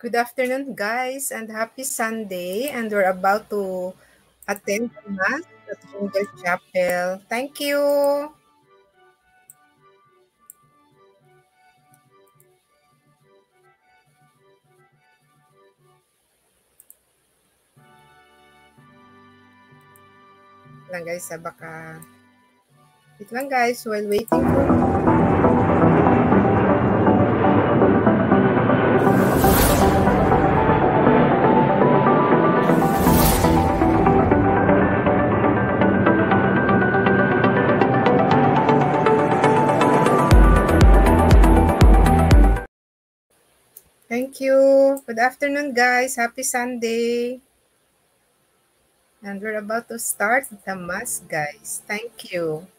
Good afternoon, guys, and happy Sunday. And we're about to attend Mass at Jingle Chapel. Thank you. lang guys, baka... Wait lang guys, while waiting for... Good afternoon, guys. Happy Sunday. And we're about to start the Mass, guys. Thank you.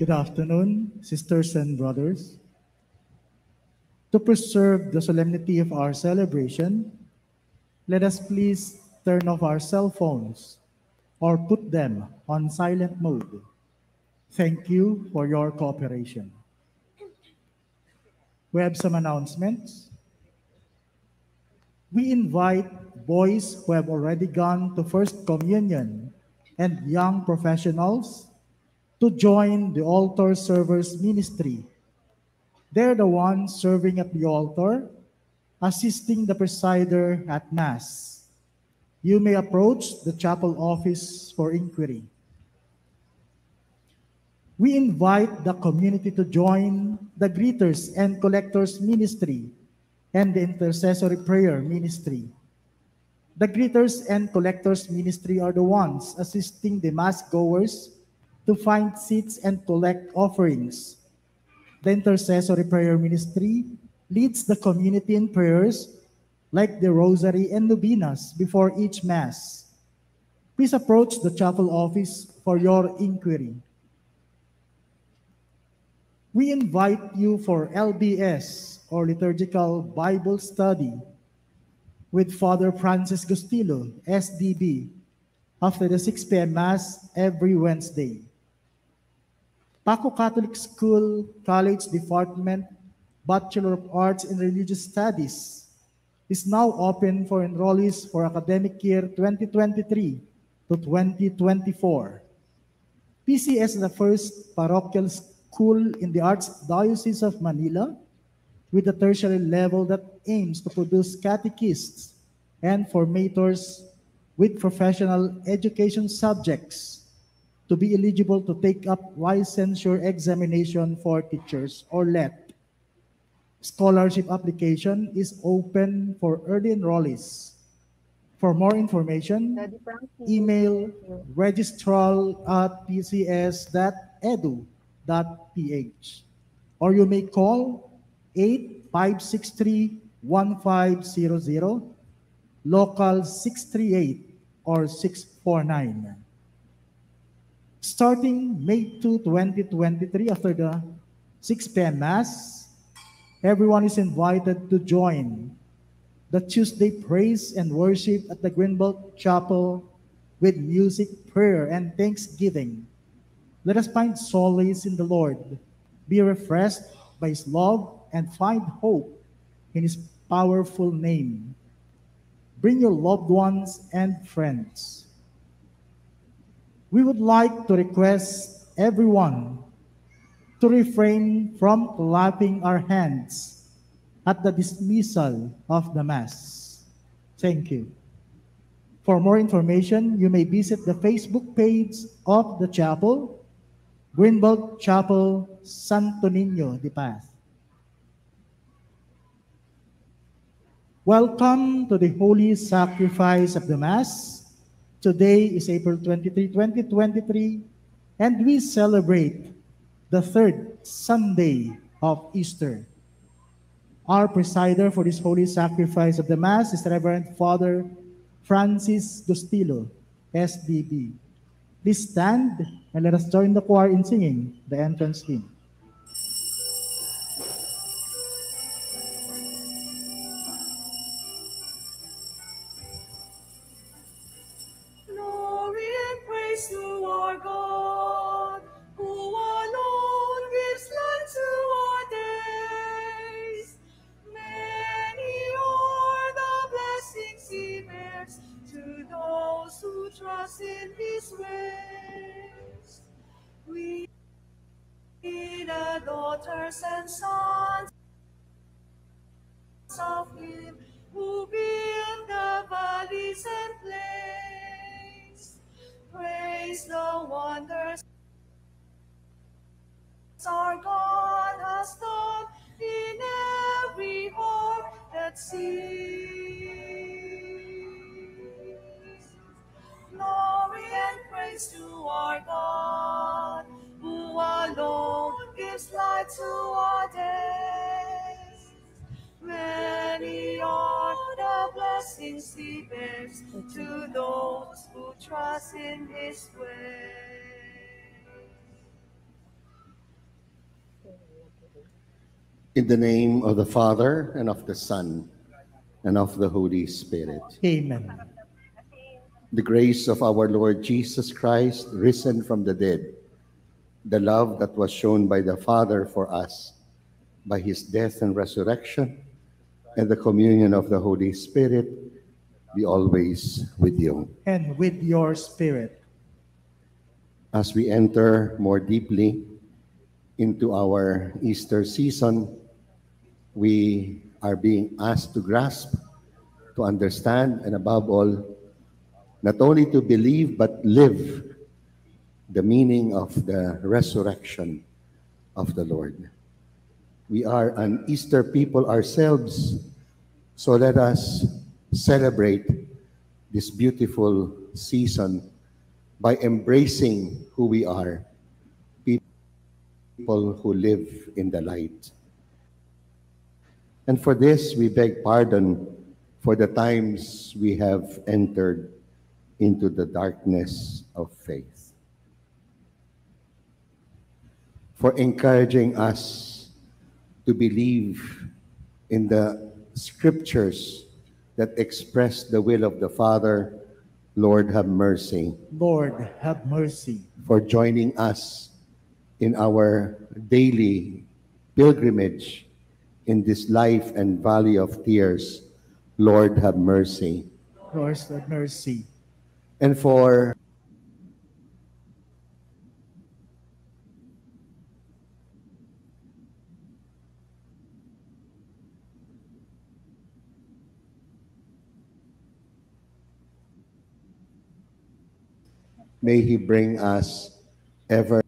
Good afternoon, sisters and brothers. To preserve the solemnity of our celebration, let us please turn off our cell phones or put them on silent mode. Thank you for your cooperation. We have some announcements. We invite boys who have already gone to First Communion and young professionals to join the altar servers ministry. They're the ones serving at the altar, assisting the presider at Mass. You may approach the chapel office for inquiry. We invite the community to join the greeters and collectors ministry and the intercessory prayer ministry. The greeters and collectors ministry are the ones assisting the mass goers to find seats and collect offerings. The intercessory prayer ministry leads the community in prayers like the rosary and novenas before each mass. Please approach the chapel office for your inquiry. We invite you for LBS or liturgical Bible study. with Father Francis Gustilo, SDB, after the 6 p.m. Mass every Wednesday. Paco Catholic School College Department Bachelor of Arts in Religious Studies is now open for enrollees for academic year 2023 to 2024. PCS is the first parochial school in the Archdiocese of Manila with a tertiary level that aims to produce catechists and formators with professional education subjects to be eligible to take up licensure examination for teachers or LET. Scholarship application is open for early enrollees. For more information, email registrar at pcs.edu.ph or you may call 8563-1500, local 638 or 649. Starting May 2, 2023, after the 6 p.m. Mass, everyone is invited to join the Tuesday praise and worship at the Greenbelt Chapel with music, prayer, and thanksgiving. Let us find solace in the Lord, be refreshed by His love, and find hope in His powerful name. Bring your loved ones and friends. We would like to request everyone to refrain from clapping our hands at the dismissal of the Mass. Thank you. For more information, you may visit the Facebook page of the chapel, Greenbelt Chapel, Santo Niño de Paz. Welcome to the Holy Sacrifice of the Mass. Today is April 23, 2023, and we celebrate the third Sunday of Easter. Our presider for this holy sacrifice of the Mass is Reverend Father Francis Gustillo, SDB. Please stand and let us join the choir in singing the entrance hymn. That sees. Glory and praise to our God, who alone gives light to our days. Many are the blessings he bears to those who trust in his way. In the name of the Father, and of the Son, and of the Holy Spirit. Amen. The grace of our Lord Jesus Christ, risen from the dead, the love that was shown by the Father for us, by his death and resurrection, and the communion of the Holy Spirit be always with you. And with your spirit. As we enter more deeply into our Easter season, we are being asked to grasp, to understand, and above all, not only to believe but live the meaning of the resurrection of the Lord. We are an Easter people ourselves, so let us celebrate this beautiful season by embracing who we are, people who live in the light. And for this, we beg pardon for the times we have entered into the darkness of faith. For encouraging us to believe in the scriptures that express the will of the Father, Lord have mercy. Lord, have mercy. For joining us in our daily pilgrimage in this life and valley of tears, Lord have mercy. Lord, have mercy. And for May He bring us ever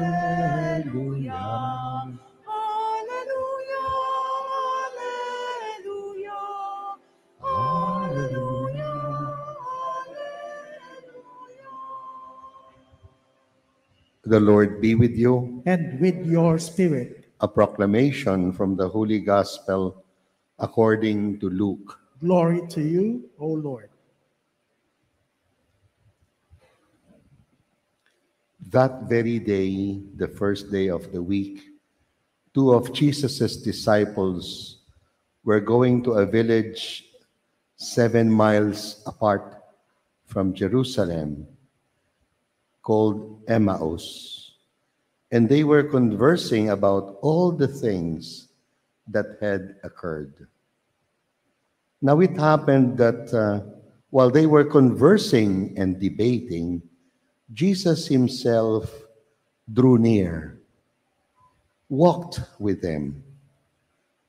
Hallelujah. Hallelujah. Hallelujah. Hallelujah. Hallelujah. The Lord be with you. and with your spirit. A proclamation from the Holy Gospel according to Luke. Glory to you, O Lord. That very day, the first day of the week, two of Jesus' disciples were going to a village seven miles apart from Jerusalem called Emmaus. And they were conversing about all the things that had occurred. Now it happened that uh, while they were conversing and debating, Jesus himself drew near, walked with them,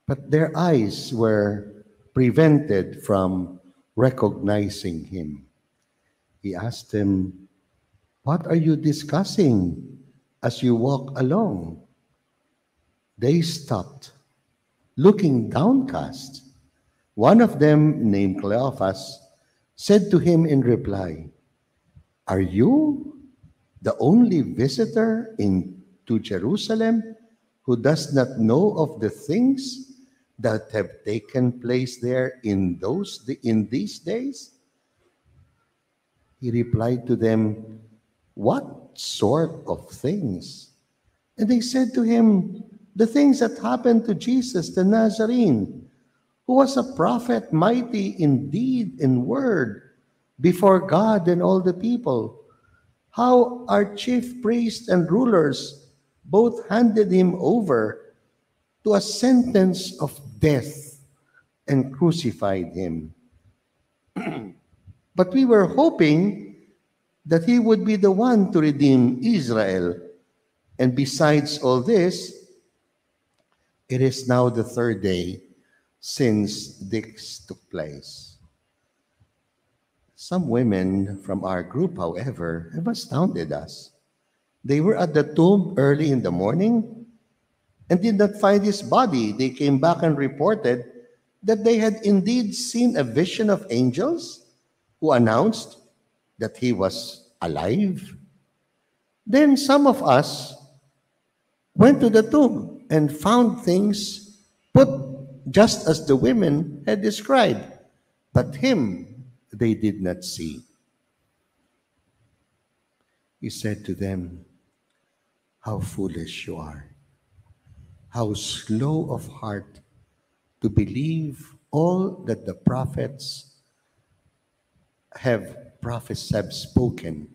but their eyes were prevented from recognizing him. He asked them, What are you discussing as you walk along? They stopped, looking downcast. One of them, named Cleophas, said to him in reply, Are you the only visitor in to Jerusalem who does not know of the things that have taken place there in those in these days? He replied to them, What sort of things? And they said to him, The things that happened to Jesus the Nazarene, who was a prophet, mighty indeed in deed and word before God and all the people. How our chief priests and rulers both handed him over to a sentence of death and crucified him. but we were hoping that he would be the one to redeem Israel. And besides all this, it is now the third day since this took place. Some women from our group, however, have astounded us. They were at the tomb early in the morning and did not find his body. They came back and reported that they had indeed seen a vision of angels who announced that he was alive. Then some of us went to the tomb and found things put just as the women had described, but him they did not see. He said to them, How foolish you are, how slow of heart to believe all that the prophets have prophets have spoken.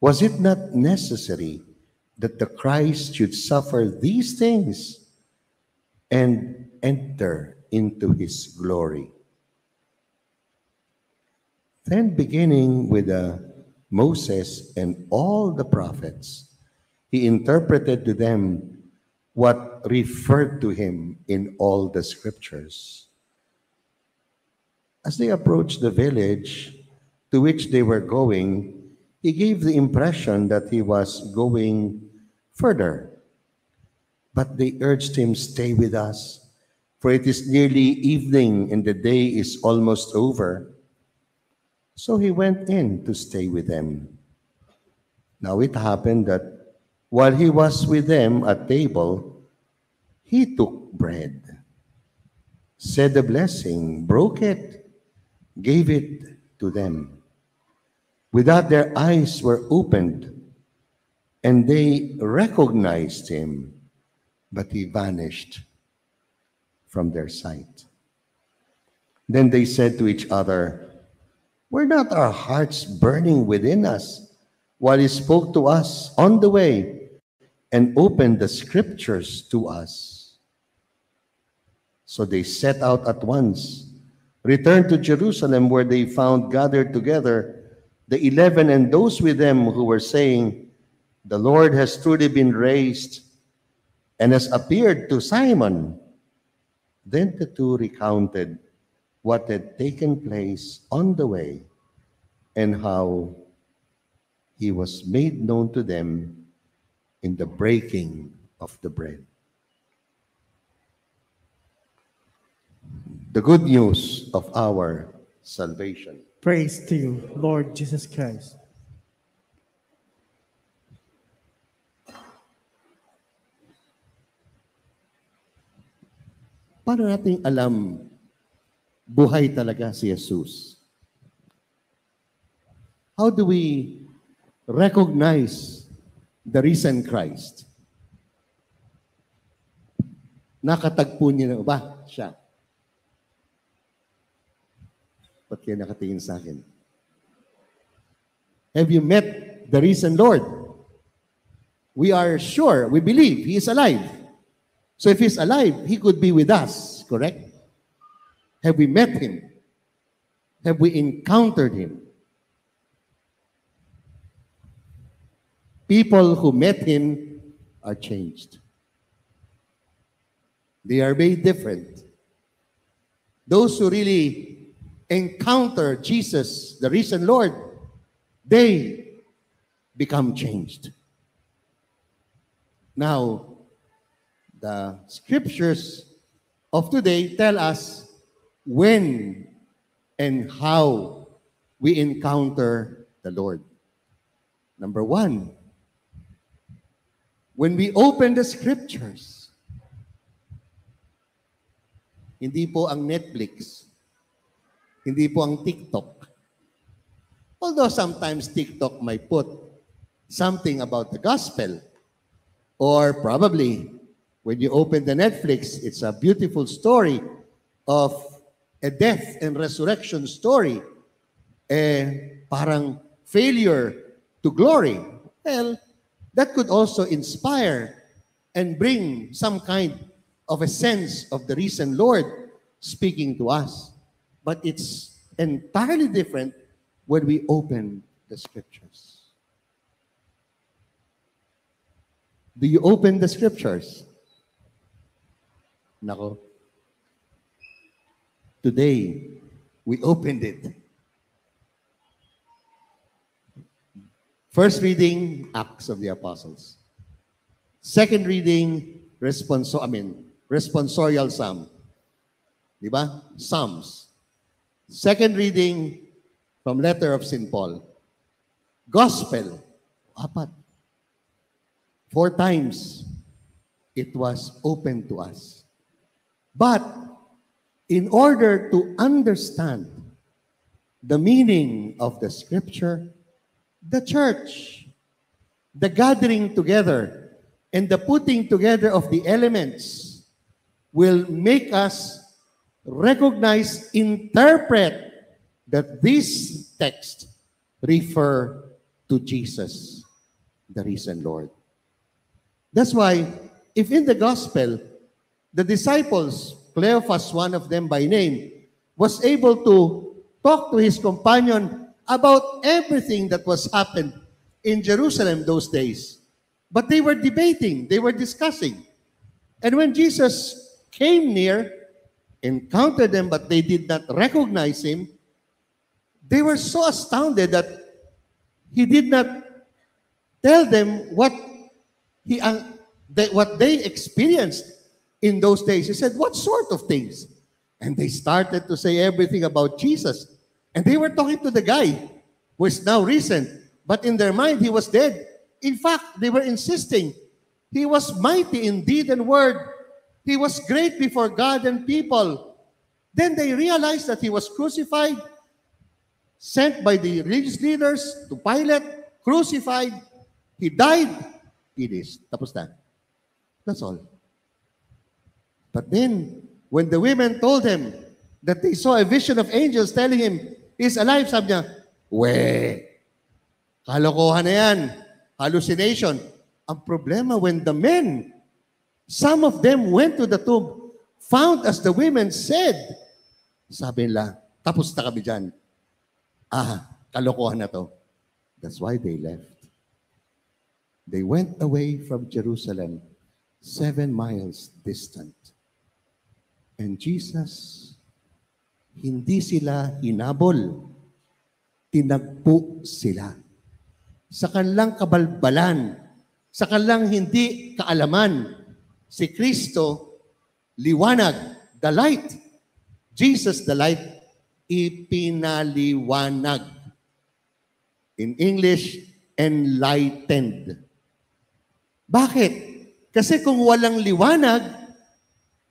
Was it not necessary that the Christ should suffer these things and enter into his glory? Then, beginning with uh, Moses and all the prophets, he interpreted to them what referred to him in all the scriptures. As they approached the village to which they were going, he gave the impression that he was going further. But they urged him, Stay with us, for it is nearly evening and the day is almost over. So he went in to stay with them. Now it happened that while he was with them at table, he took bread, said a blessing, broke it, gave it to them. With that, their eyes were opened, and they recognized him, but he vanished from their sight. Then they said to each other, Were not our hearts burning within us while he spoke to us on the way and opened the scriptures to us? So they set out at once, returned to Jerusalem, where they found gathered together the eleven and those with them who were saying, The Lord has truly been raised and has appeared to Simon. Then the two recounted what had taken place on the way and how he was made known to them in the breaking of the bread. The good news of our salvation. Praise to you, Lord Jesus Christ. Paano natin alam buhay talaga si Jesus? How do we recognize the risen Christ? Nakatagpo niyo na ba siya? Ba't kayo nakatingin sa akin? Have you met the risen Lord? We are sure, we believe He is alive. So if He's alive, He could be with us, correct? Have we met Him? Have we encountered Him? People who met Him are changed. They are very different. Those who really encounter Jesus, the risen Lord, they become changed. Now, the scriptures of today tell us when and how we encounter the Lord. Number one, when we open the scriptures, hindi po ang Netflix, hindi po ang TikTok. Although sometimes TikTok might put something about the gospel, or probably when you open the Netflix, it's a beautiful story of a death and resurrection story. Eh, parang failure to glory. Well, that could also inspire and bring some kind of a sense of the risen Lord speaking to us. But it's entirely different when we open the scriptures. Do you open the scriptures? Nako. Today, we opened it. First reading, Acts of the Apostles. Second reading, responso, I mean, responsorial psalm. Di? Psalms. Second reading from letter of St. Paul. Gospel. Apat. Four times it was open to us. But in order to understand the meaning of the scripture, the church, the gathering together, and the putting together of the elements will make us recognize, interpret that this text refer to Jesus, the risen Lord. That's why, if in the gospel, the disciples, Cleophas, one of them by name, was able to talk to his companion about everything that was happened in Jerusalem those days. But they were debating, they were discussing. And when Jesus came near, encountered them, but they did not recognize him, they were so astounded that he did not tell them what he uh, what they experienced in those days. He said, "What sort of things?" And they started to say everything about Jesus. And they were talking to the guy who is now risen, but in their mind he was dead. In fact, they were insisting he was mighty in deed and word. He was great before God and people. Then they realized that he was crucified, sent by the religious leaders to Pilate, crucified. He died. It is. Tapos na. That's all. But then, when the women told him that they saw a vision of angels telling him, he's alive, sabi niya, we, kalokohan na yan. Hallucination. Ang problema, when the men, some of them went to the tomb, found as the women said, sabi nila, tapos na kami dyan. Ah, kalokohan na to. That's why they left. They went away from Jerusalem, seven miles distant. And Jesus, hindi sila hinabol. Tinagpo sila. sa kanilang kabalbalan, sa kanilang hindi kaalaman. Si Kristo, liwanag, the light. Jesus, the light, ipinaliwanag. In English, enlightened. Bakit? Kasi kung walang liwanag,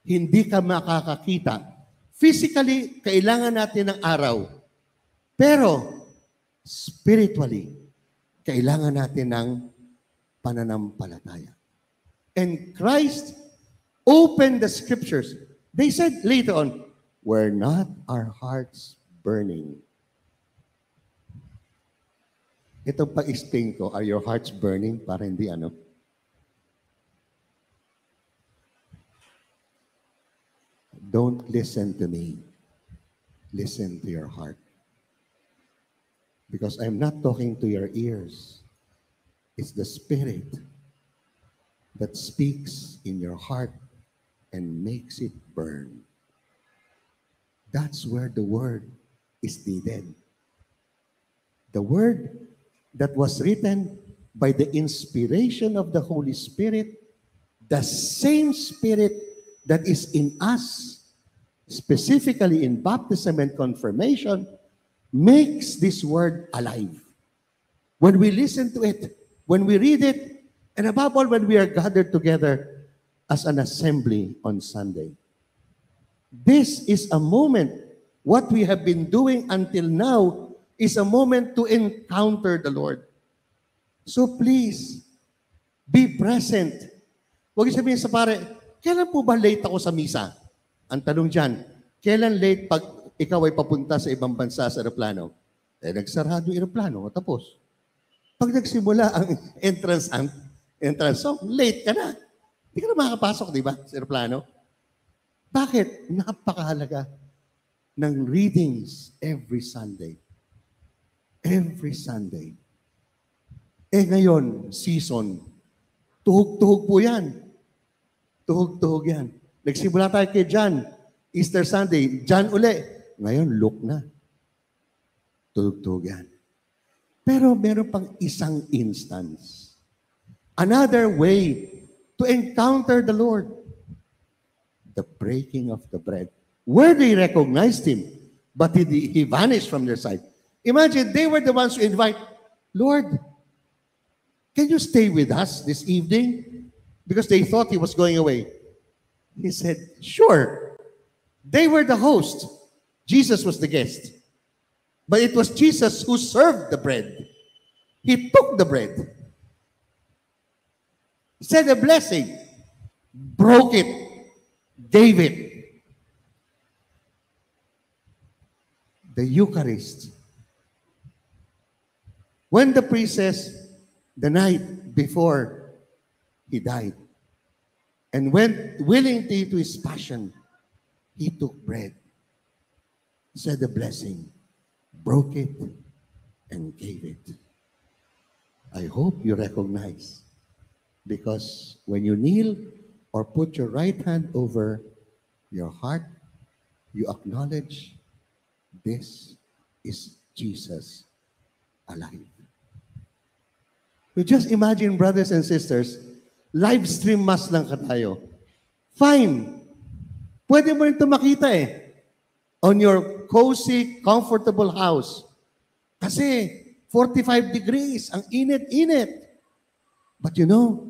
hindi ka makakakita. Physically, kailangan natin ng araw. Pero, spiritually, kailangan natin ng pananampalataya. And Christ opened the scriptures. They said later on, were not our hearts burning? Itong pag-explain ko, are your hearts burning? Para hindi ano? Don't listen to me. Listen to your heart. Because I'm not talking to your ears. It's the Spirit that speaks in your heart and makes it burn. That's where the Word is needed. The Word that was written by the inspiration of the Holy Spirit, the same Spirit that is in us, specifically in baptism and confirmation, makes this word alive. When we listen to it, when we read it, and above all, when we are gathered together as an assembly on Sunday. This is a moment, what we have been doing until now is a moment to encounter the Lord. So please, be present. Huwag sabihin sa pare, kailan po ba late ako sa misa? Ang tanong dyan, kailan late pag ikaw ay papunta sa ibang bansa sa aeroplano? Eh, nagsarado yung aeroplano, tapos. Pag nagsimula ang entrance, ang entrance song, late ka na. Hindi ka na makakapasok, di ba, sa aeroplano? Bakit? Napakahalaga ng readings every Sunday. Every Sunday. Eh ngayon, season, tuhog-tuhog po yan. Tuhog-tuhog yan. Nagsimula tayo kay John, Easter Sunday, John uli. Ngayon, look na. Tuhog-tuhog yan. Pero meron pang isang instance. Another way to encounter the Lord. The breaking of the bread. Where they recognized him, but he, he vanished from their sight. Imagine, they were the ones who invite, Lord, can you stay with us this evening? Because they thought he was going away. He said, sure. They were the host. Jesus was the guest. But it was Jesus who served the bread. He took the bread, said a blessing, broke it, gave it. The Eucharist. When the priest says, the night before he died, and went willingly to his passion, he took bread, said a blessing, broke it, and gave it. I hope you recognize. Because when you kneel or put your right hand over your heart, you acknowledge this is Jesus alive. You just imagine, brothers and sisters, live stream mass lang ka tayo. Fine. Pwede mo rin ito makita eh. On your cozy, comfortable house. Kasi 45 degrees, ang init-init. But you know,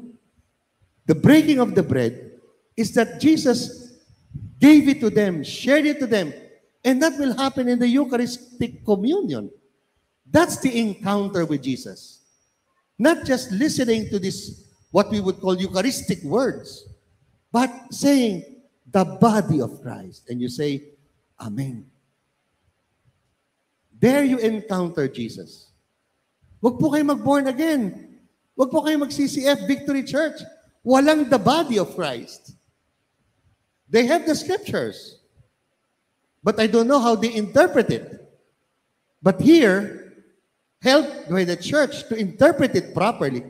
the breaking of the bread is that Jesus gave it to them, shared it to them, and that will happen in the Eucharistic communion. That's the encounter with Jesus. Not just listening to this, what we would call Eucharistic words, but saying the body of Christ. And you say, Amen. There you encounter Jesus. Huwag po kayo mag-born again. Huwag po kayo mag-CCF Victory Church. Walang the body of Christ. They have the scriptures. But I don't know how they interpret it. But here, helped by the church to interpret it properly.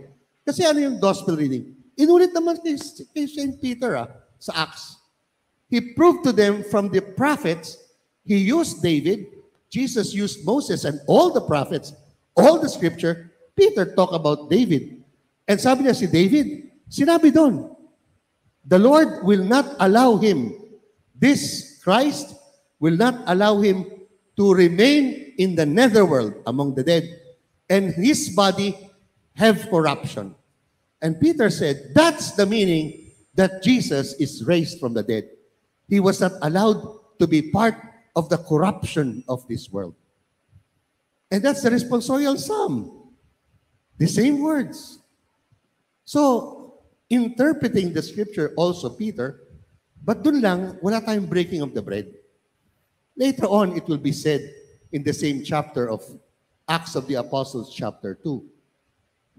Kasi ano yung gospel reading? Inulit naman kay, kay St. Peter ah, sa Acts. He proved to them from the prophets, he used David, Jesus used Moses and all the prophets all the scripture Peter talk about David. And sabi niya si David, sinabi doon, the Lord will not allow him, this Christ will not allow him to remain in the netherworld among the dead, and his body have corruption. And Peter said, that's the meaning that Jesus is raised from the dead. He was not allowed to be part of the corruption of this world. And that's the responsorial psalm. The same words. So, interpreting the scripture also, Peter, but dun lang, wala tayong breaking of the bread. Later on, it will be said in the same chapter of Acts of the Apostles, chapter 2.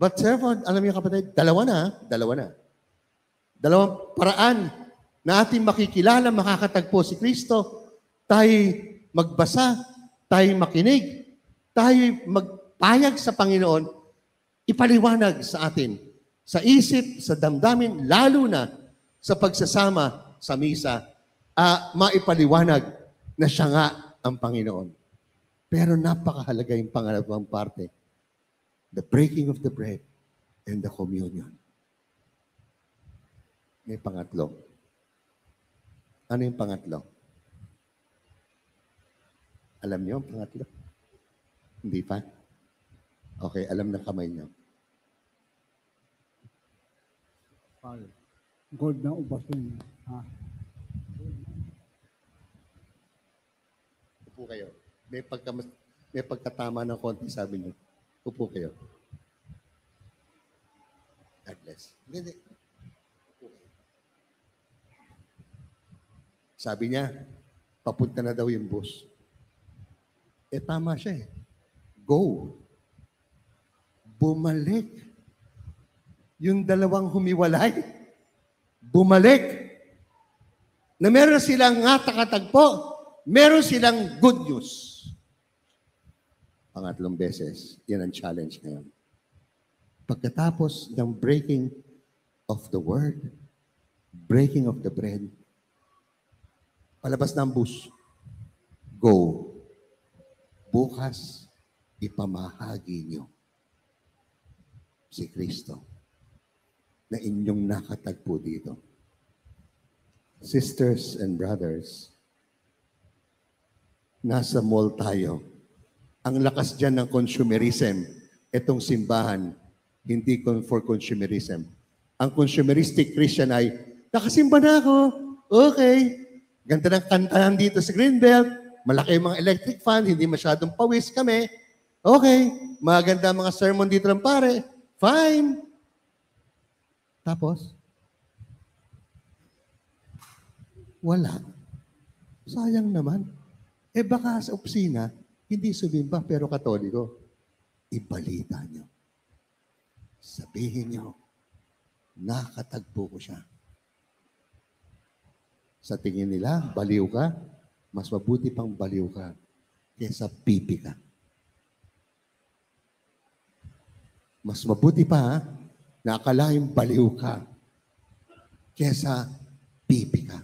But several, alam niyo kapatid, dalawa na, dalawa na. Dalawang paraan na ating makikilala, makakatagpo si Kristo. Tayo magbasa, tayo makinig, tayo magpayag sa Panginoon, ipaliwanag sa atin, sa isip, sa damdamin, lalo na sa pagsasama sa misa, uh, maipaliwanag na siya nga ang Panginoon. Pero napakahalaga yung pangalawang parte the breaking of the bread and the communion. May pangatlo. Ano yung pangatlo? Alam niyo ang pangatlo? Hindi pa? Okay, alam ng kamay niyo. Gold na ubasin. Ha? Upo kayo. May, pagka, may pagkatama ng konti, sabi niyo. Upo kayo. God bless. Hindi, Sabi niya, papunta na daw yung bus. Eh, tama siya eh. Go. Bumalik. Yung dalawang humiwalay, bumalik. Na meron silang nga takatagpo, meron silang good news. Pangatlong beses, yan ang challenge ngayon. Pagkatapos ng breaking of the word, breaking of the bread, palabas ng bus, go. Bukas, ipamahagi niyo si Kristo na inyong nakatagpo dito. Sisters and brothers, nasa mall tayo. Ang lakas dyan ng consumerism, itong simbahan, hindi for consumerism. Ang consumeristic Christian ay, nakasimba na ako, okay, Ganda ng kantahan dito sa Greenbelt. Malaki yung mga electric fan, hindi masyadong pawis kami. Okay, maganda mga sermon dito ng pare. Fine. Tapos, wala. Sayang naman. Eh baka sa opisina, hindi sumimba pero katoliko. Ibalita nyo. Sabihin nyo, nakatagpo ko siya. Sa tingin nila, baliw ka. Mas mabuti pang baliw ka kaysa pipi ka. Mas mabuti pa ha, na akalaing baliw ka kaysa pipi ka.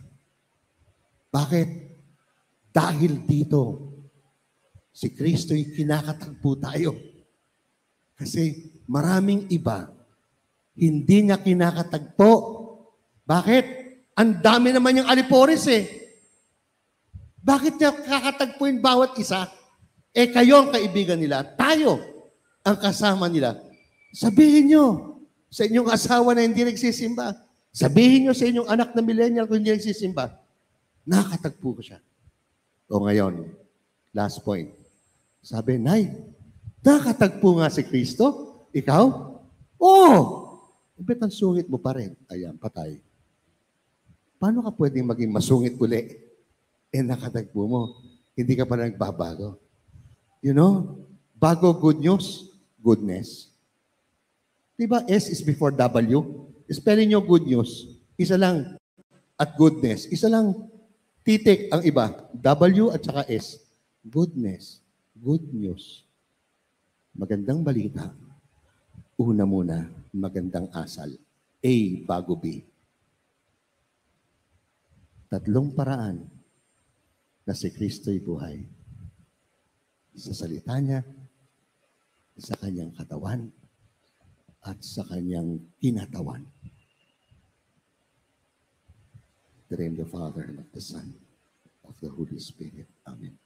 Bakit? Dahil dito, si Kristo'y kinakatagpo tayo. Kasi maraming iba, hindi niya kinakatagpo. Bakit? Ang dami naman yung alipores eh. Bakit niya kakatagpuin bawat isa? Eh kayo ang kaibigan nila, tayo ang kasama nila. Sabihin nyo sa inyong asawa na hindi nagsisimba. Sabihin nyo sa inyong anak na millennial kung hindi nagsisimba. Nakatagpo ko siya. O ngayon, last point. Sabi, Nay, nakatagpo nga si Kristo? Ikaw? Oo! Ba't ang sungit mo pa rin? Ayan, patay. Paano ka pwedeng maging masungit uli? Eh, nakatagpo mo. Hindi ka pa nagbabago. You know, bago good news, goodness. Diba S is before W? Spelling nyo good news. Isa lang. At goodness. Isa lang. Titik ang iba. W at saka S. Goodness. Good news. Magandang balita. Una muna, magandang asal. A bago B. Tatlong paraan na si Kristo'y buhay. Sa salita niya, sa kanyang katawan, at sa kanyang kinatawan. In the name of the Father, and of the Son, of the Holy Spirit. Amen.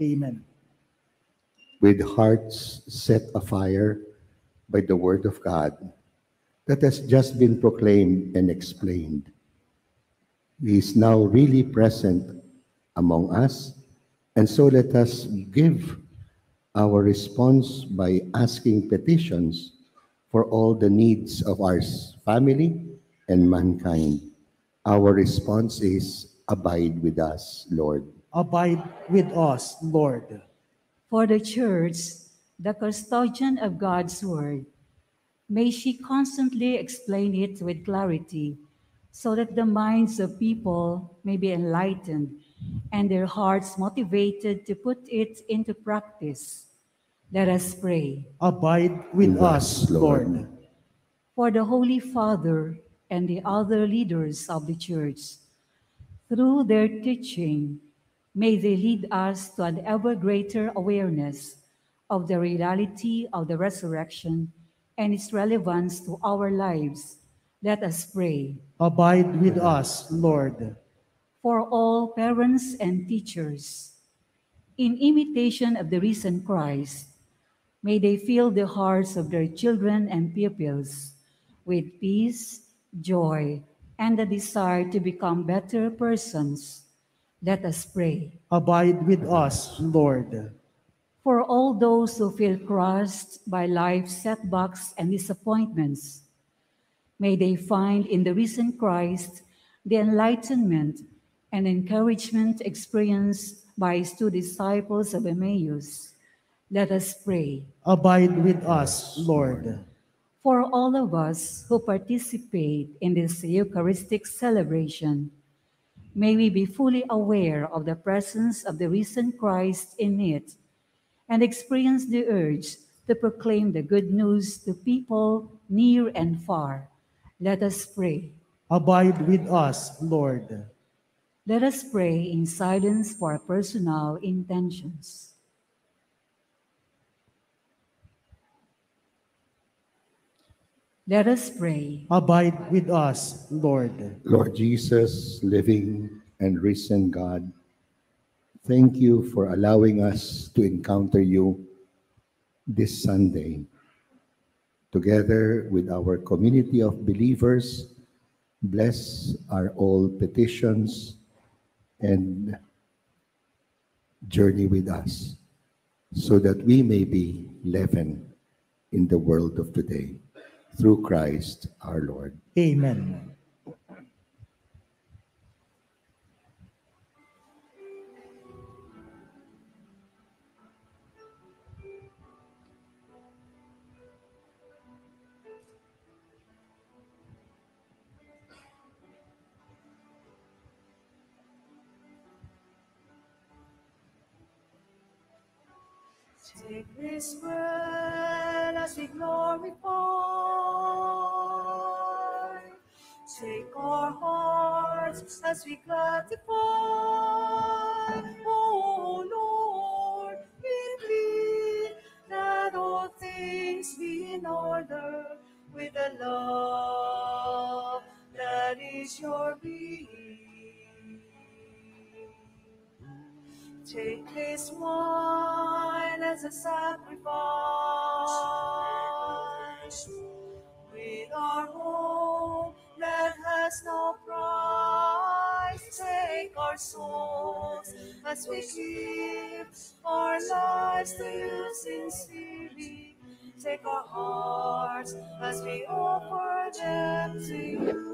Amen. with hearts set afire by the word of God that has just been proclaimed and explained. He is now really present among us, and so let us give our response by asking petitions for all the needs of our family and mankind. Our response is, Abide with us, Lord. Abide with us, Lord. For the Church, the custodian of God's Word, may she constantly explain it with clarity so that the minds of people may be enlightened and their hearts motivated to put it into practice. Let us pray. Abide with With us, us, Lord. Lord. For the Holy Father and the other leaders of the Church, through their teaching, may they lead us to an ever greater awareness of the reality of the resurrection and its relevance to our lives. Let us pray. Abide with us, Lord. for all parents and teachers. In imitation of the risen Christ, may they fill the hearts of their children and pupils with peace, joy, and the desire to become better persons. Let us pray. Abide with us, Lord. For all those who feel crushed by life's setbacks and disappointments, may they find in the risen Christ the enlightenment and encouragement experienced by his two disciples of Emmaus. Let us pray. Abide with us, Lord. For all of us who participate in this Eucharistic celebration, may we be fully aware of the presence of the risen Christ in it and experience the urge to proclaim the good news to people near and far. Let us pray. Abide with us, Lord. Let us pray in silence for our personal intentions. Let us pray. Abide with us, Lord. Lord Jesus, living and risen God, thank you for allowing us to encounter you this Sunday. Together with our community of believers, bless our all petitions and journey with us so that we may be leaven in the world of today through Christ our Lord. Amen. Take this word as we glorify. Take our hearts as we gratify. Oh Lord, we plead that all things be in order with the love that is your being. Take this wine as a sacrifice We are home that has no price. Take our souls as we give our lives to you sincerely. Take our hearts as we offer them to you.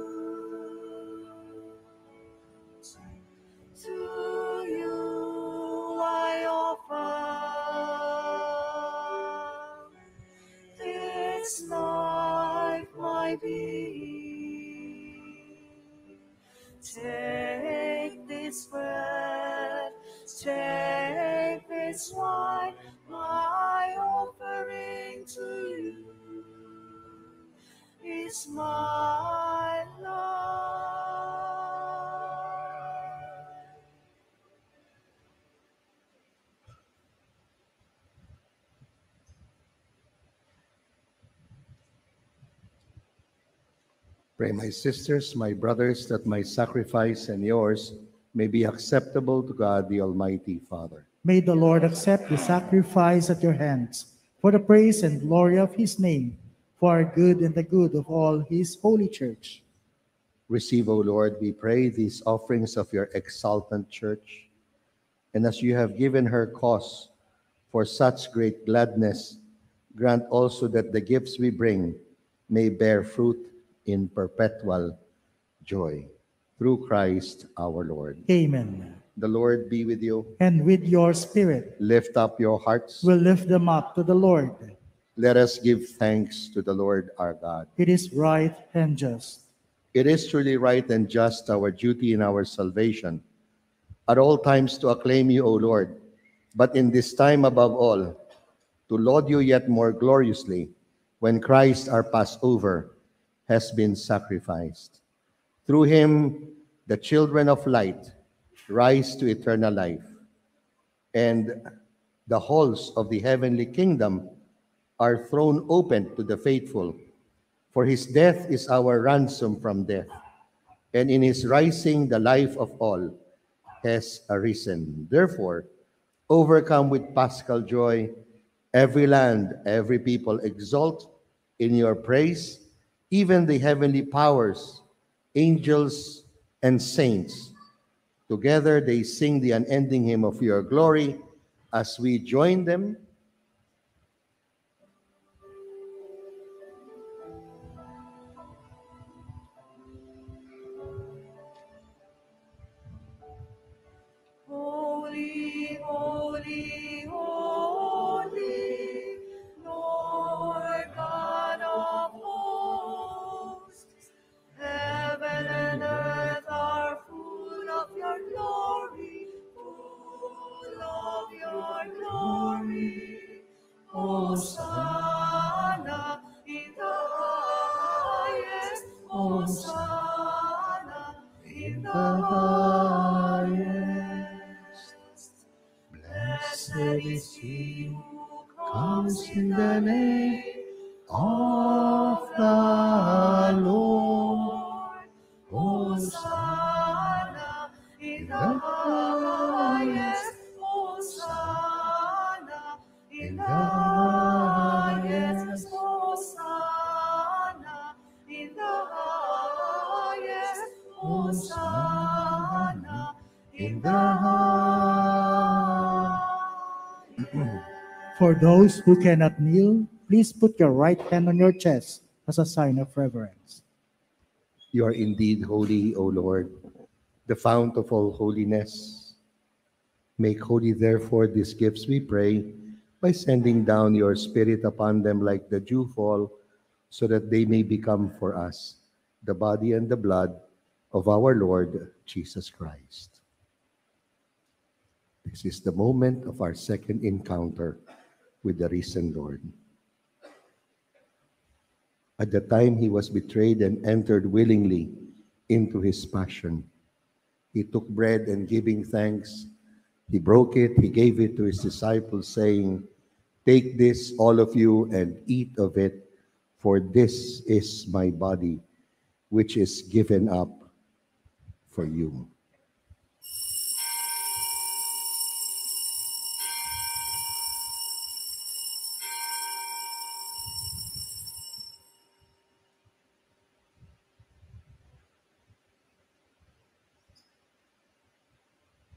Pray, my sisters, my brothers, that my sacrifice and yours may be acceptable to God the Almighty Father. May the Lord accept the sacrifice at your hands for the praise and glory of his name, for our good and the good of all his holy church. Receive, O Lord, we pray, these offerings of your exultant church. And as you have given her cause for such great gladness, grant also that the gifts we bring may bear fruit in perpetual joy. Through Christ our Lord. Amen. The Lord be with you. And with your spirit, Lift up your hearts. we'll lift them up to the Lord. Let us give thanks to the Lord our God. It is right and just. It is truly right and just our duty and our salvation at all times to acclaim you, O Lord, but in this time above all, to laud you yet more gloriously when Christ our Passover has been sacrificed. Through him, the children of light rise to eternal life, and the halls of the heavenly kingdom are thrown open to the faithful. For his death is our ransom from death, and in his rising, the life of all has arisen. Therefore, overcome with paschal joy, every land, every people exult in your praise, even the heavenly powers, angels, and saints. Together they sing the unending hymn of your glory as we join them those who cannot kneel, please put your right hand on your chest as a sign of reverence. You are indeed holy, O Lord, the fount of all holiness. Make holy, therefore, these gifts, we pray, by sending down your Spirit upon them like the dewfall, so that they may become for us the body and the blood of our Lord Jesus Christ. This is the moment of our second encounter with the risen Lord. At the time he was betrayed and entered willingly into his passion, he took bread and giving thanks, he broke it, he gave it to his disciples, saying, Take this, all of you, and eat of it, for this is my body, which is given up for you.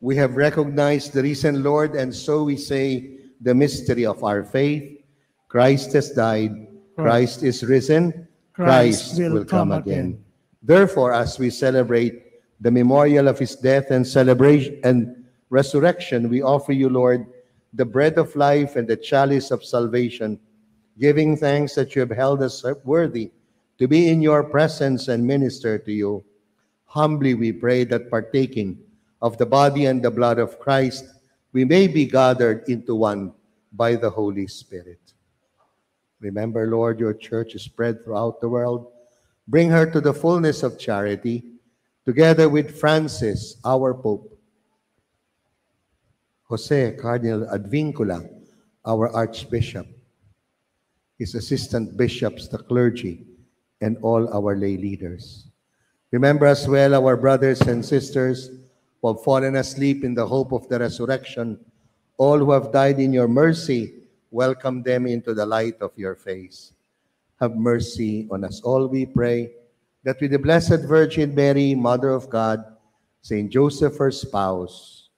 We have recognized the risen Lord, and so we say the mystery of our faith. Christ has died, Christ is risen, Christ, will, come, again. Therefore, as we celebrate the memorial of his death and celebration and resurrection, we offer you, Lord, the bread of life and the chalice of salvation, giving thanks that you have held us worthy to be in your presence and minister to you. Humbly we pray that partaking of the body and the blood of Christ, we may be gathered into one by the Holy Spirit. Remember, Lord, your church is spread throughout the world. Bring her to the fullness of charity, together with Francis, our Pope, Jose Cardinal Advincula, our Archbishop, his assistant bishops, the clergy, and all our lay leaders. Remember as well our brothers and sisters who have fallen asleep in the hope of the resurrection, all who have died in your mercy, welcome them into the light of your face. Have mercy on us all, we pray, that with the Blessed Virgin Mary, Mother of God, Saint Joseph, her spouse,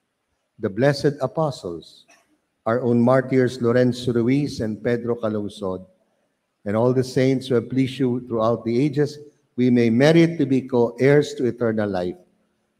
the blessed apostles, our own martyrs Lorenzo Ruiz and Pedro Calungsod, and all the saints who have pleased you throughout the ages, we may merit to be co-heirs to eternal life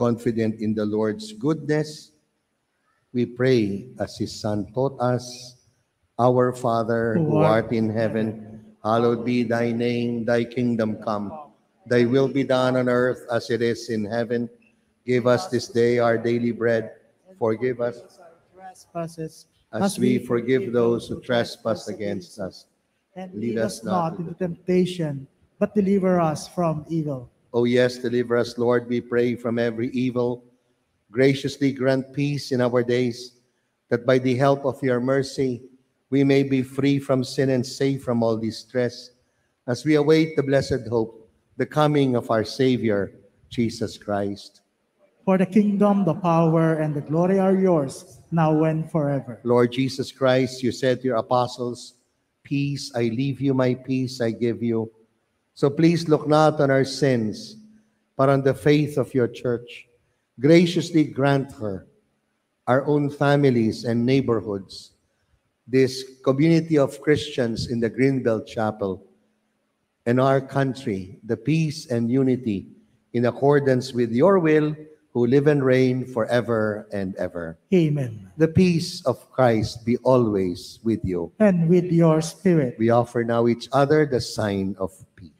Confident in the Lord's goodness, we pray as his Son taught us, Our Father, who art in heaven, hallowed be thy name, thy kingdom come. Thy will be done on earth as it is in heaven. Give us this day our daily bread. Forgive us trespasses as we forgive those who trespass against us. and Lead us not into temptation, but deliver us from evil. O yes, deliver us, Lord, we pray, from every evil. Graciously grant peace in our days, that by the help of your mercy, we may be free from sin and safe from all distress, as we await the blessed hope, the coming of our Savior, Jesus Christ. For the kingdom, the power, and the glory are yours, now and forever. Lord Jesus Christ, you said to your apostles, Peace I leave you, my peace I give you. So please look not on our sins, but on the faith of your church. Graciously grant her, our own families and neighborhoods, this community of Christians in the Greenbelt Chapel, and our country, the peace and unity in accordance with your will, who live and reign forever and ever. Amen. The peace of Christ be always with you. And with your spirit. We offer now each other the sign of peace.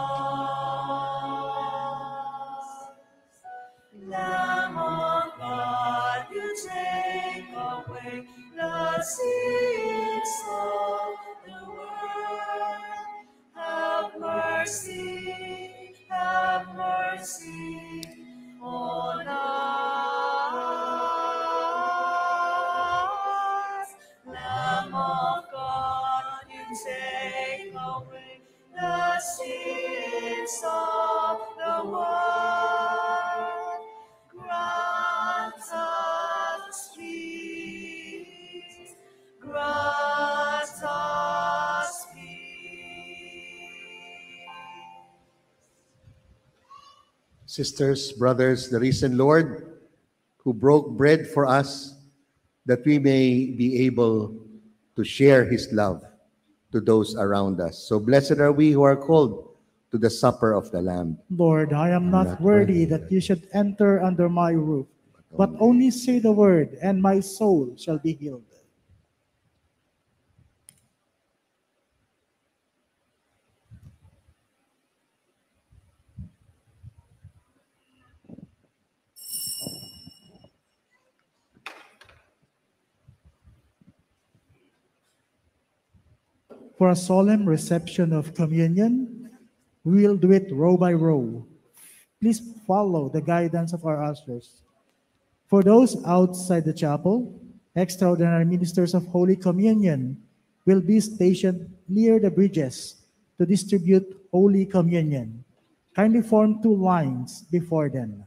Away the the world. Have mercy, have mercy on us. Lamb of God, you take away the Sisters, brothers, the risen Lord who broke bread for us that we may be able to share his love to those around us. So blessed are we who are called to the supper of the Lamb. Lord, I am not not worthy worthy that you should enter under my roof, but only say the word, and my soul shall be healed. For a solemn reception of communion, we will do it row by row. Please follow the guidance of our ushers. For those outside the chapel, extraordinary ministers of Holy Communion will be stationed near the bridges to distribute Holy Communion. Kindly form two lines before them.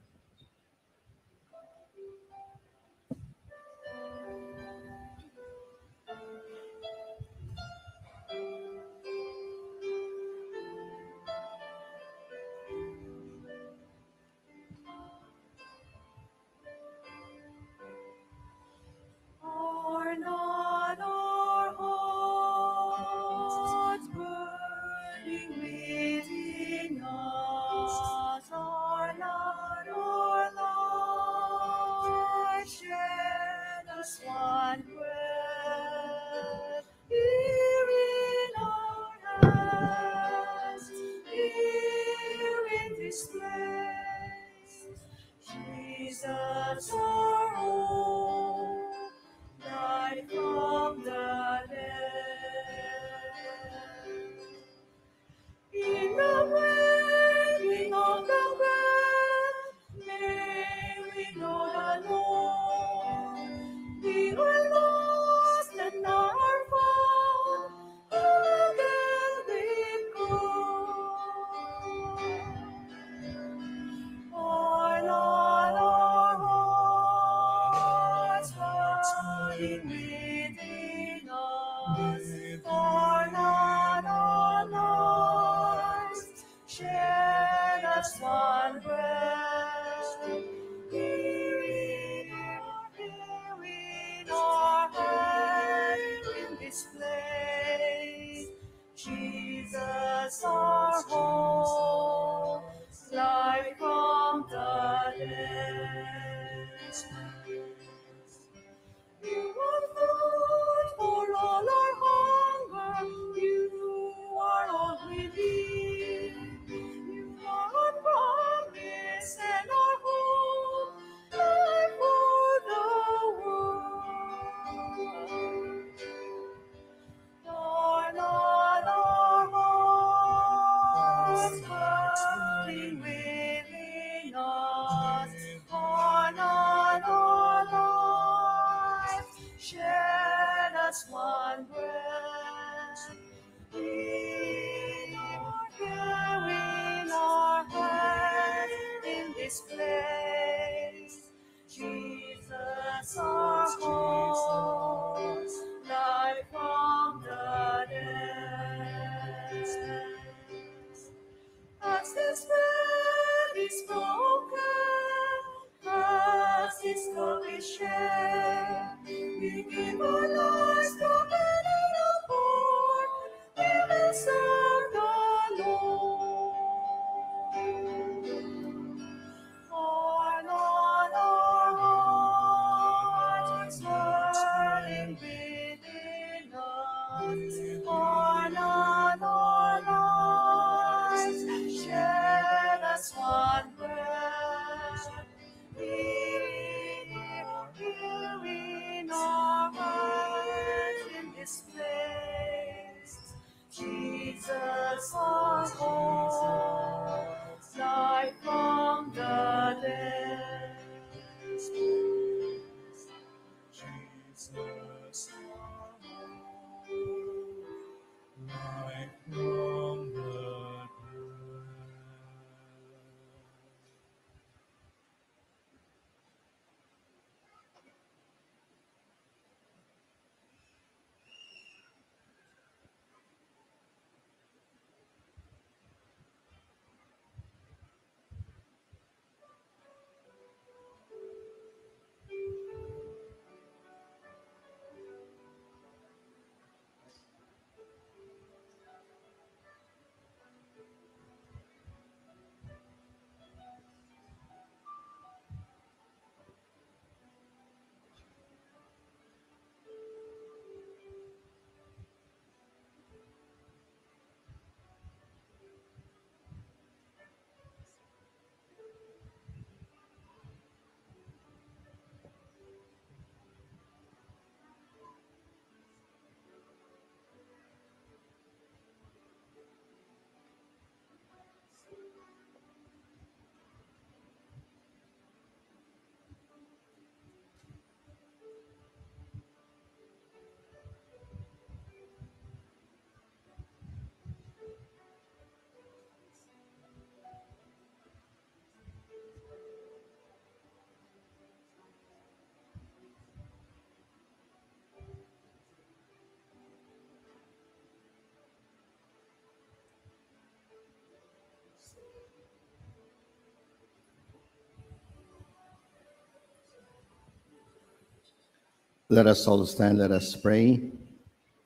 Let us all stand, let us pray.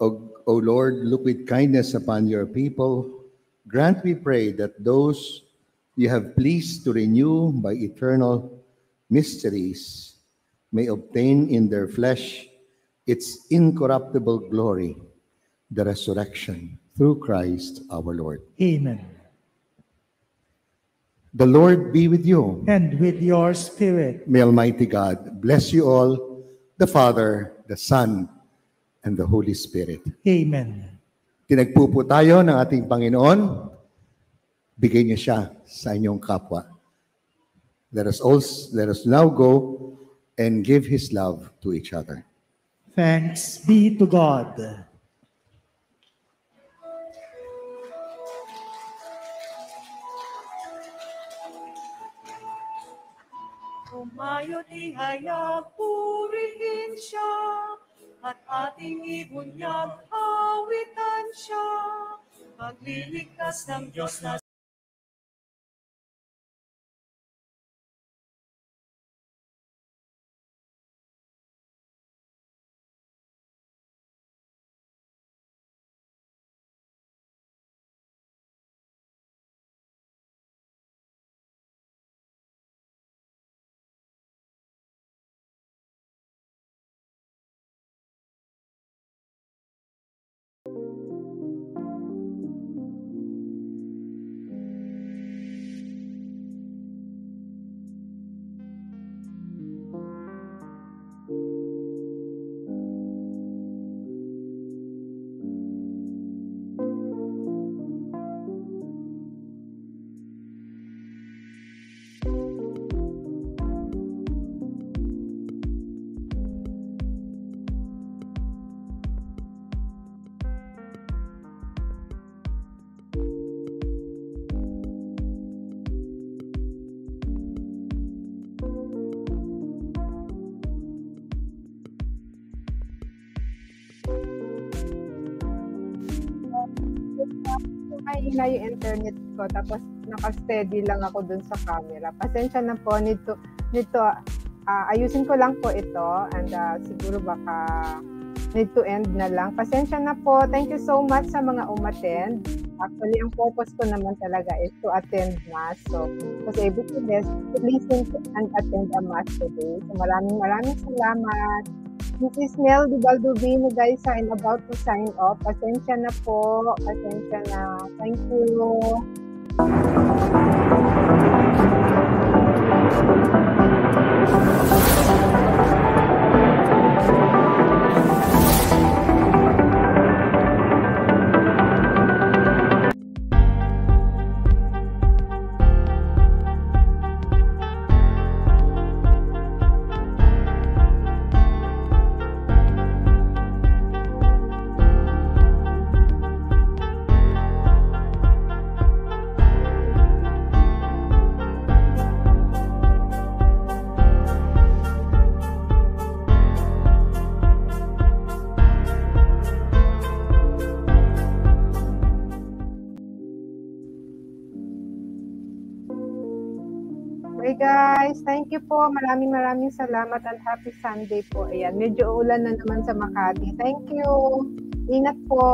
O, o Lord, look with kindness upon your people. Grant, we pray, that those you have pleased to renew by eternal mysteries may obtain in their flesh its incorruptible glory, the resurrection through Christ our Lord. Amen. The Lord be with you. And with your spirit, May Almighty God bless you all, the Father, the Son, and the Holy Spirit. Amen. Tinagpo po tayo ng ating Panginoon. Bigay niyo siya sa inyong kapwa. Let us also, let us now go and give His love to each other. Thanks be to God. Umayo't ihayag, purihin siya, at ating ibunyag, awitan siya. Pagliligtas ng Diyos na mahina yung internet ko tapos naka-steady lang ako dun sa camera. Pasensya na po nito nito ah, ayusin ko lang po ito and ah, siguro baka need to end na lang. Pasensya na po. Thank you so much sa mga umattend. Actually, ang purpose ko naman talaga is to attend mass. So, was able to, lis- to listen and attend a mass today. So, maraming maraming salamat. This is Mel Di Baldovino, guys. I'm about to sign off. Pasensya na po. Pasensya na. Thank you. You po. Maraming maraming salamat and happy Sunday po. Ayan, medyo ulan na naman sa Makati. Thank you. Ingat po.